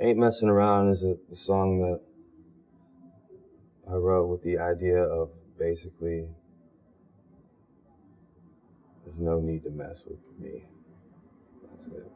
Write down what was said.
Ain't Messing Around is a, a song that I wrote with the idea of basically there's no need to mess with me. That's it.